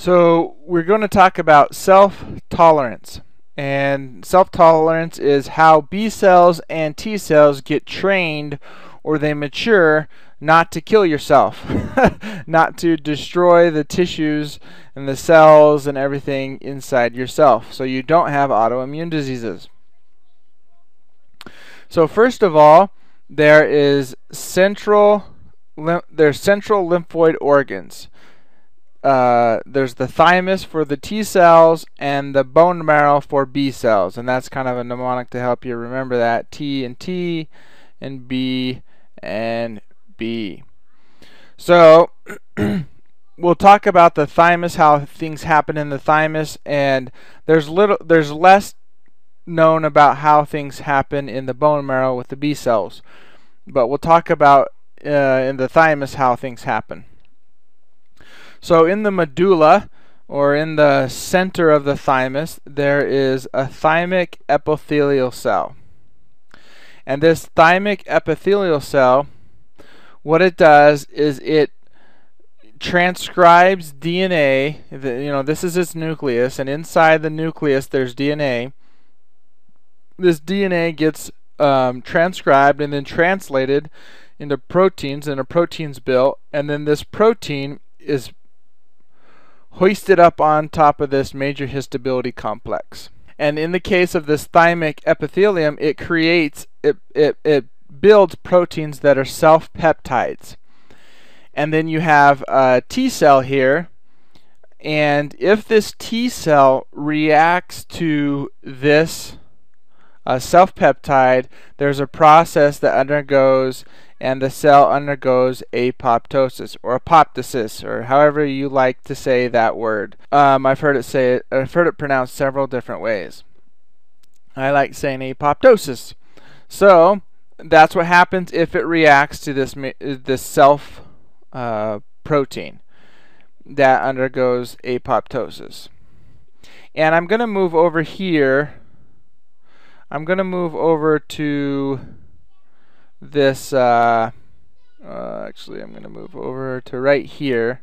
So we're going to talk about self-tolerance. And self-tolerance is how B cells and T cells get trained or they mature not to kill yourself, not to destroy the tissues and the cells and everything inside yourself so you don't have autoimmune diseases. So first of all, there is central there's central lymphoid organs uh, there's the thymus for the T cells and the bone marrow for B cells. And that's kind of a mnemonic to help you remember that. T and T and B and B. So we'll talk about the thymus, how things happen in the thymus, and there's little there's less known about how things happen in the bone marrow with the B cells. But we'll talk about uh, in the thymus how things happen. So in the medulla, or in the center of the thymus, there is a thymic epithelial cell. And this thymic epithelial cell, what it does is it transcribes DNA. The, you know, this is its nucleus, and inside the nucleus there's DNA. This DNA gets um, transcribed and then translated into proteins, and a protein's built, and then this protein is hoisted up on top of this major histocompatibility complex. And in the case of this thymic epithelium, it creates, it, it, it builds proteins that are self-peptides. And then you have a T cell here, and if this T cell reacts to this uh, self-peptide, there's a process that undergoes and the cell undergoes apoptosis or apoptosis or however you like to say that word. Um, I've heard it say it, I've heard it pronounced several different ways. I like saying apoptosis. So that's what happens if it reacts to this this self uh, protein that undergoes apoptosis. And I'm going to move over here. I'm going to move over to this uh, uh, actually I'm going to move over to right here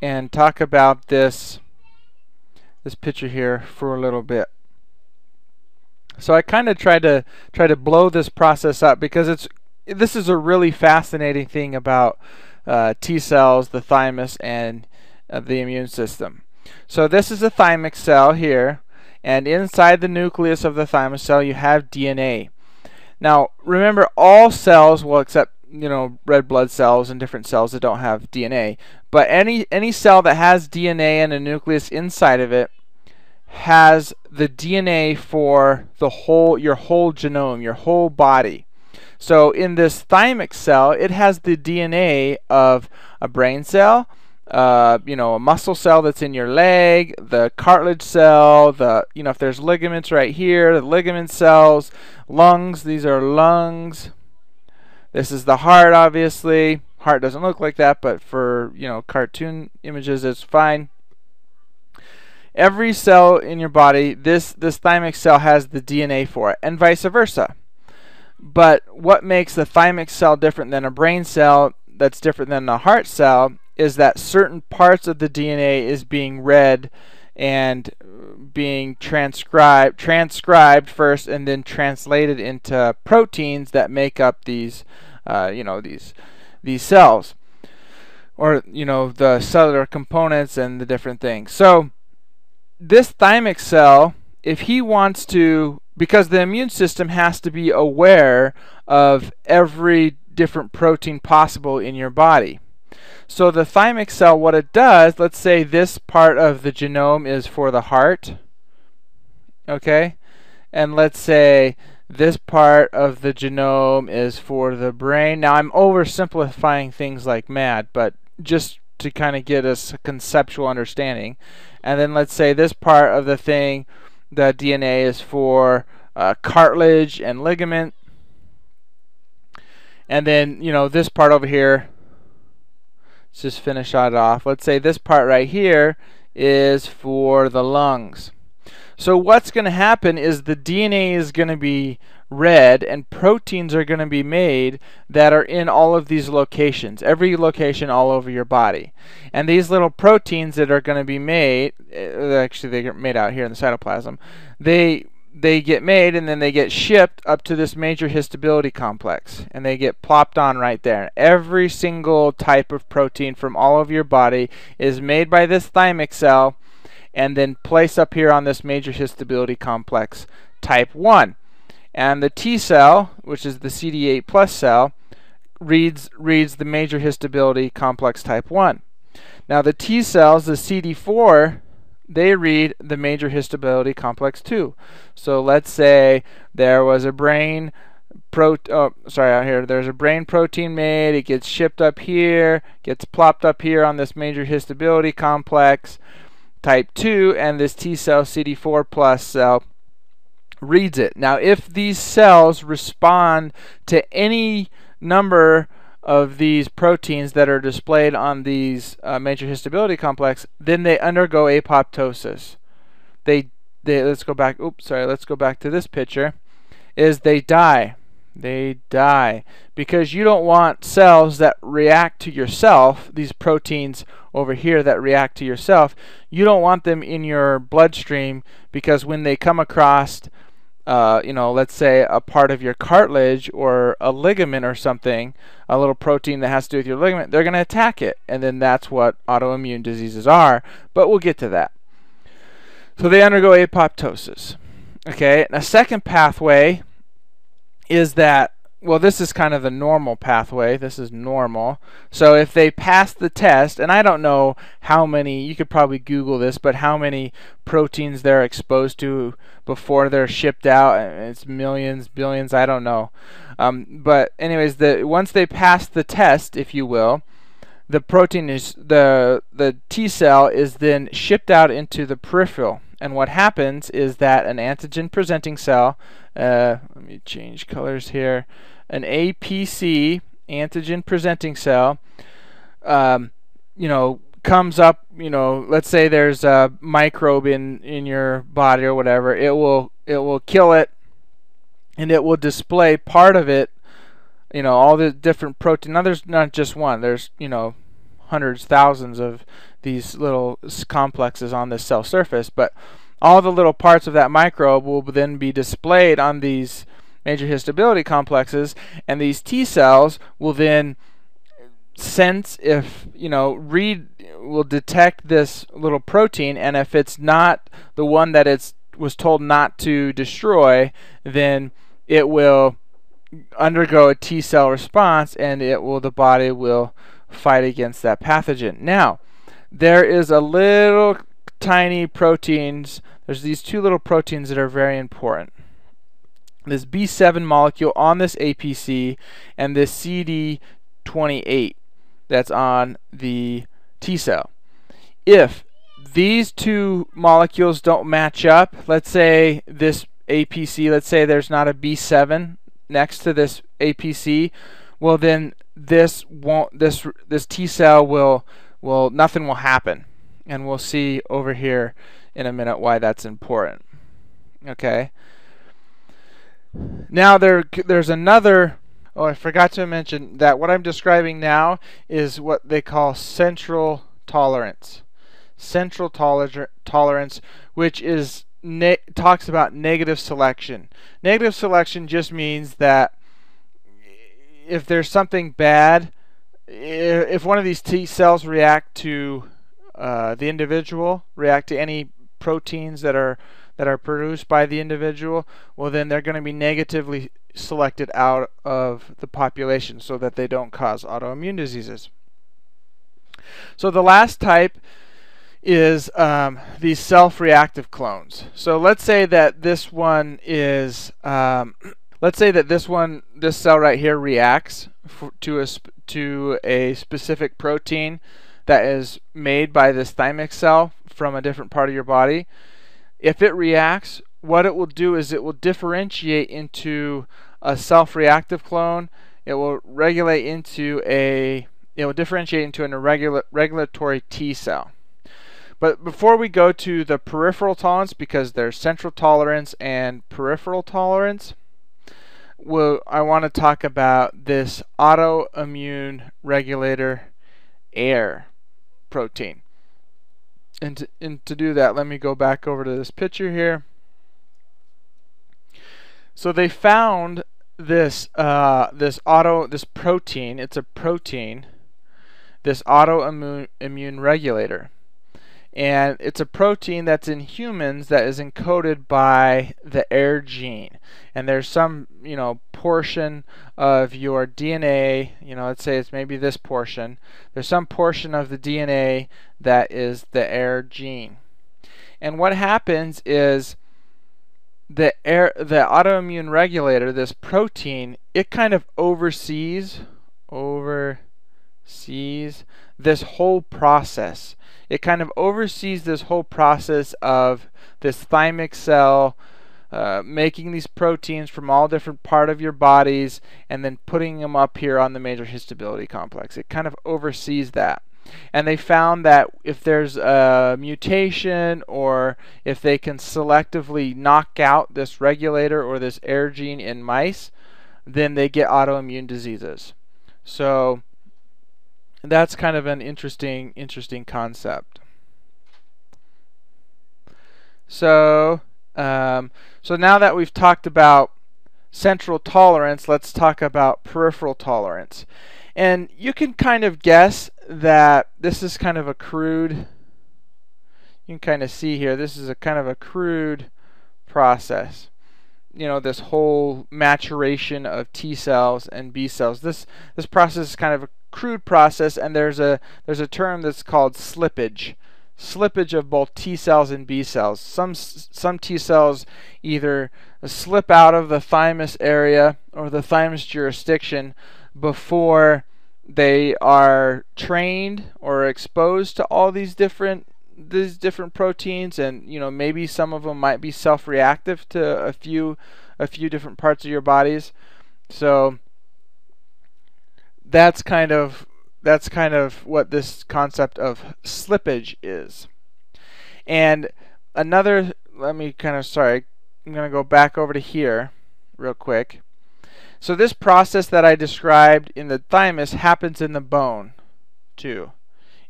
and talk about this this picture here for a little bit. So I kind of tried to try to blow this process up because it's this is a really fascinating thing about uh, T cells, the thymus, and uh, the immune system. So this is a thymic cell here, and inside the nucleus of the thymus cell you have DNA. Now, remember all cells, well, except you know red blood cells and different cells that don't have DNA, but any any cell that has DNA and a nucleus inside of it has the DNA for the whole your whole genome, your whole body. So in this thymic cell, it has the DNA of a brain cell, uh, you know, a muscle cell that's in your leg, the cartilage cell, the, you know, if there's ligaments right here, the ligament cells, lungs, these are lungs. This is the heart, obviously. Heart doesn't look like that, but for, you know, cartoon images, it's fine. Every cell in your body, this, this thymic cell has the DNA for it, and vice versa. But what makes the thymic cell different than a brain cell that's different than a heart cell is that certain parts of the DNA is being read and being transcribed transcribed first and then translated into proteins that make up these uh, you know these these cells or you know the cellular components and the different things. So this thymic cell if he wants to because the immune system has to be aware of every different protein possible in your body so the thymic cell, what it does, let's say this part of the genome is for the heart, okay? And let's say this part of the genome is for the brain. Now I'm oversimplifying things like mad, but just to kind of get us a conceptual understanding. And then let's say this part of the thing, the DNA is for uh, cartilage and ligament. And then, you know, this part over here Let's just finish that off. Let's say this part right here is for the lungs. So what's going to happen is the DNA is going to be read and proteins are going to be made that are in all of these locations every location all over your body and these little proteins that are going to be made uh, actually they're made out here in the cytoplasm they they get made and then they get shipped up to this major histocompatibility complex and they get plopped on right there every single type of protein from all of your body is made by this thymic cell and then placed up here on this major histocompatibility complex type 1 and the T cell, which is the CD8 plus cell, reads, reads the major histocompatibility complex type 1. Now the T cells, the CD4, they read the major histocompatibility complex 2. So let's say there was a brain pro oh sorry out here there's a brain protein made it gets shipped up here gets plopped up here on this major histocompatibility complex type 2 and this T cell CD4 plus cell reads it. Now, if these cells respond to any number of these proteins that are displayed on these uh, major histocompatibility complex, then they undergo apoptosis. They, they let's go back. Oops, sorry. Let's go back to this picture. Is they die. They die because you don't want cells that react to yourself. These proteins over here that react to yourself. You don't want them in your bloodstream because when they come across uh, you know, let's say a part of your cartilage or a ligament or something, a little protein that has to do with your ligament, they're going to attack it. And then that's what autoimmune diseases are. But we'll get to that. So they undergo apoptosis. Okay, and a second pathway is that well, this is kind of the normal pathway. This is normal. So if they pass the test, and I don't know how many, you could probably Google this, but how many proteins they're exposed to before they're shipped out. It's millions, billions, I don't know. Um, but anyways, the once they pass the test, if you will, the protein is the the T cell is then shipped out into the peripheral. And what happens is that an antigen presenting cell, uh, let me change colors here an APC antigen presenting cell, um, you know, comes up, you know, let's say there's a microbe in in your body or whatever, it will it will kill it, and it will display part of it, you know, all the different protein. Now there's not just one. There's you know, hundreds, thousands of these little complexes on this cell surface, but all the little parts of that microbe will then be displayed on these major histocompatibility complexes, and these T cells will then sense if you know read will detect this little protein, and if it's not the one that it's was told not to destroy, then it will undergo a T cell response, and it will the body will fight against that pathogen. Now, there is a little tiny proteins. There's these two little proteins that are very important this B7 molecule on this APC and this CD28 that's on the T cell. If these two molecules don't match up, let's say this APC, let's say there's not a B7 next to this APC, well then this won't this this T cell will will nothing will happen. And we'll see over here in a minute why that's important. Okay? Now there there's another oh I forgot to mention that what I'm describing now is what they call central tolerance. Central toler tolerance which is talks about negative selection. Negative selection just means that if there's something bad if one of these T cells react to uh, the individual, react to any proteins that are that are produced by the individual, well then they're going to be negatively selected out of the population so that they don't cause autoimmune diseases. So the last type is um, these self-reactive clones. So let's say that this one is, um, let's say that this one, this cell right here reacts to a to a specific protein that is made by this thymic cell from a different part of your body. If it reacts, what it will do is it will differentiate into a self-reactive clone. It will regulate into a it will differentiate into an irregular regulatory T cell. But before we go to the peripheral tolerance, because there's central tolerance and peripheral tolerance, well, I want to talk about this autoimmune regulator AIRE protein. And to, and to do that, let me go back over to this picture here. So they found this uh, this auto this protein. It's a protein. This autoimmune immune regulator and it's a protein that's in humans that is encoded by the AIRE gene. And there's some you know portion of your DNA you know let's say it's maybe this portion. There's some portion of the DNA that is the AIRE gene. And what happens is the air the autoimmune regulator this protein it kind of oversees oversees this whole process it kind of oversees this whole process of this thymic cell uh, making these proteins from all different part of your bodies and then putting them up here on the major histocompatibility complex. It kind of oversees that. And they found that if there's a mutation or if they can selectively knock out this regulator or this AIRE gene in mice, then they get autoimmune diseases. So that's kind of an interesting interesting concept. So um, so now that we've talked about central tolerance, let's talk about peripheral tolerance. And you can kind of guess that this is kind of a crude, you can kind of see here, this is a kind of a crude process. You know, this whole maturation of T cells and B cells. This this process is kind of a crude process, and there's a there's a term that's called slippage. Slippage of both T cells and B cells. Some some T cells either slip out of the thymus area or the thymus jurisdiction before they are trained or exposed to all these different these different proteins and you know maybe some of them might be self-reactive to a few a few different parts of your bodies so that's kind of that's kind of what this concept of slippage is. And another, let me kind of, sorry, I'm going to go back over to here real quick. So this process that I described in the thymus happens in the bone too,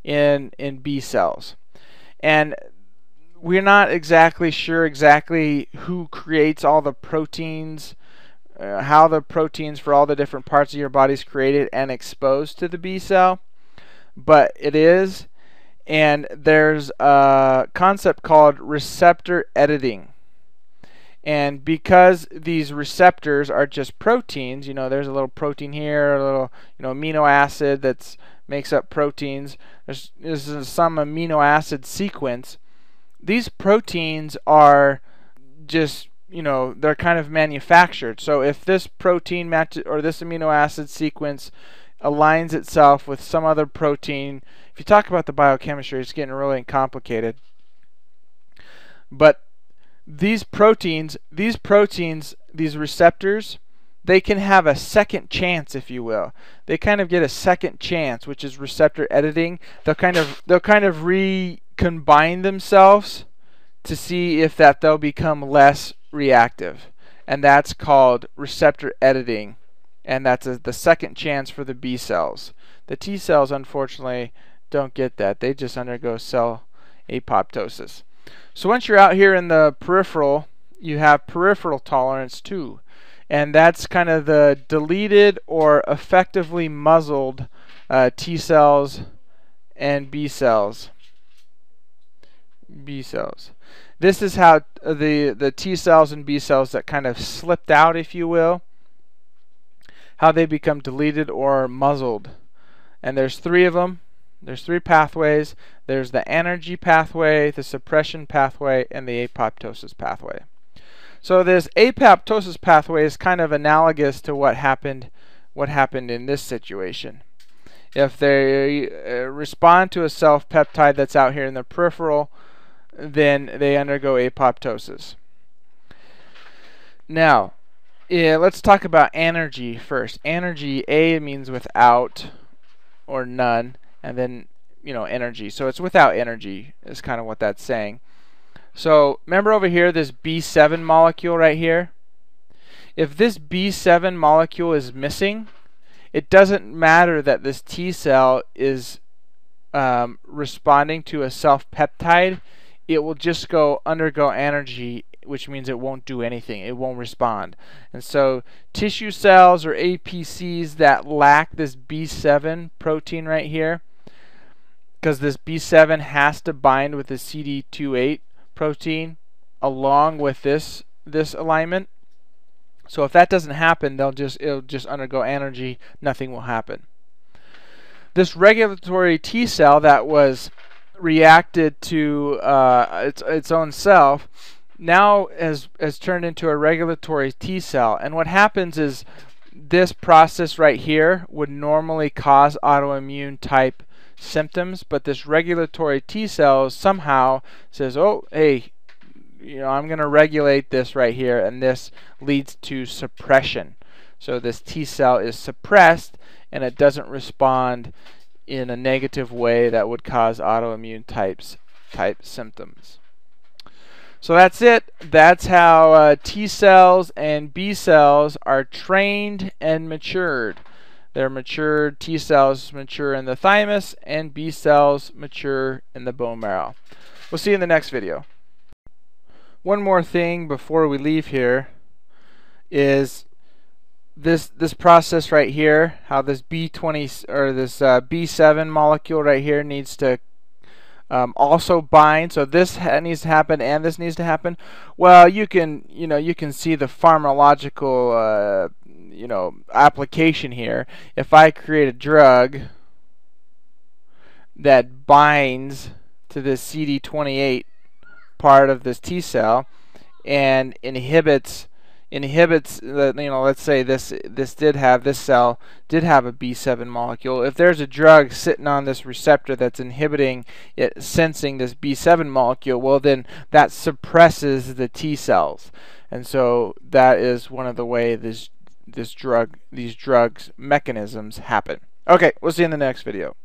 in, in B cells. And we're not exactly sure exactly who creates all the proteins uh, how the proteins for all the different parts of your body is created and exposed to the B cell, but it is. And there's a concept called receptor editing. And because these receptors are just proteins, you know, there's a little protein here, a little, you know, amino acid that makes up proteins. There's, there's some amino acid sequence. These proteins are just you know they're kind of manufactured. So if this protein match or this amino acid sequence aligns itself with some other protein, if you talk about the biochemistry, it's getting really complicated. But these proteins, these proteins, these receptors, they can have a second chance, if you will. They kind of get a second chance, which is receptor editing. They'll kind of they'll kind of recombine themselves to see if that they'll become less reactive, and that's called receptor editing, and that's a, the second chance for the B cells. The T cells, unfortunately, don't get that. They just undergo cell apoptosis. So once you're out here in the peripheral, you have peripheral tolerance too. And that's kind of the deleted or effectively muzzled uh, T cells and B cells. B cells. This is how the, the T cells and B cells that kind of slipped out, if you will, how they become deleted or muzzled. And there's three of them. There's three pathways. There's the anergy pathway, the suppression pathway, and the apoptosis pathway. So this apoptosis pathway is kind of analogous to what happened what happened in this situation. If they uh, respond to a self peptide that's out here in the peripheral, then they undergo apoptosis. Now, yeah, let's talk about anergy first. Anergy, A means without or none, and then, you know, energy. So it's without energy is kind of what that's saying. So remember over here, this B7 molecule right here? if this B7 molecule is missing, it doesn't matter that this T cell is um, responding to a self peptide. It will just go undergo anergy which means it won't do anything. It won't respond. And so tissue cells or APCs that lack this B7 protein right here, because this B7 has to bind with the CD28 protein along with this this alignment. So if that doesn't happen, they'll just it'll just undergo anergy Nothing will happen. This regulatory T cell that was reacted to uh, its its own self now has has turned into a regulatory T cell. And what happens is this process right here would normally cause autoimmune type symptoms, but this regulatory T cell somehow says, "Oh, hey, you know, I'm going to regulate this right here, and this leads to suppression. So this T cell is suppressed, and it doesn't respond in a negative way that would cause autoimmune types type symptoms. So that's it. That's how uh, T cells and B cells are trained and matured. They're matured, T cells mature in the thymus, and B cells mature in the bone marrow. We'll see you in the next video. One more thing before we leave here is this this process right here, how this B20 or this uh, B7 molecule right here needs to um, also bind. So this needs to happen and this needs to happen. Well, you can you know you can see the pharmacological uh, you know application here. If I create a drug that binds to this CD28 part of this T cell and inhibits inhibits the you know let's say this this did have this cell did have a B7 molecule. If there's a drug sitting on this receptor that's inhibiting it sensing this B7 molecule well then that suppresses the T cells. And so that is one of the way this this drug these drugs mechanisms happen. Okay we'll see you in the next video